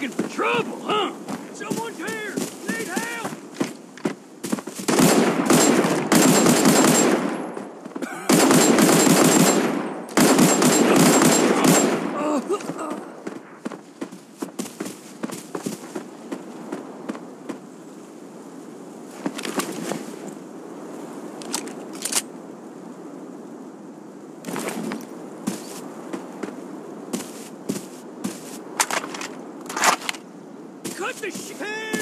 looking for trouble, huh? Someone! して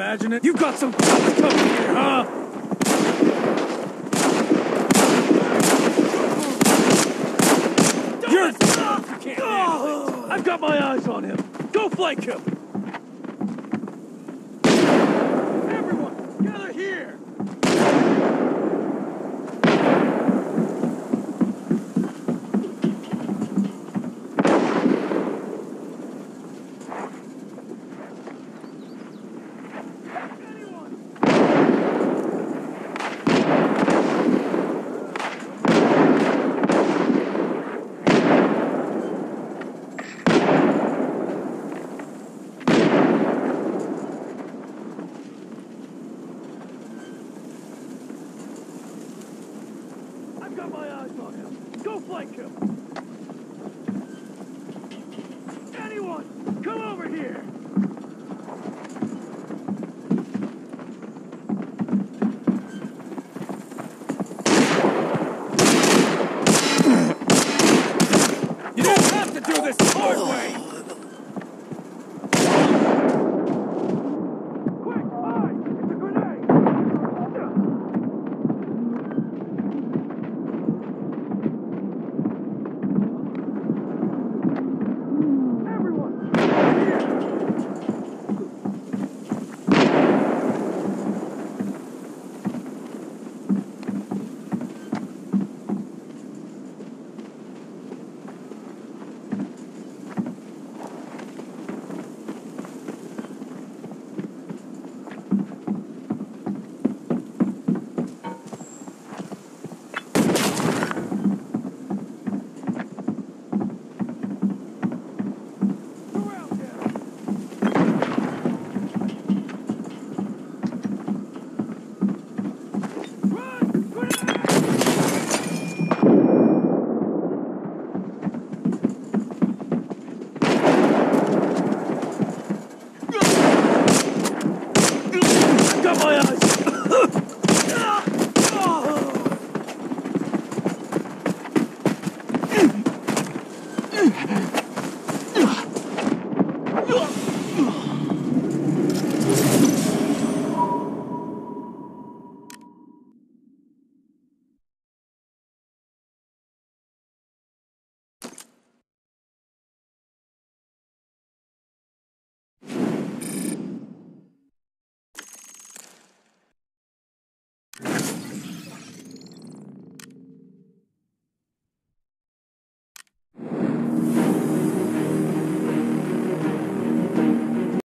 imagine it. You got some cops coming here, huh? You're... You can't oh. I've got my eyes on him. Go flank him.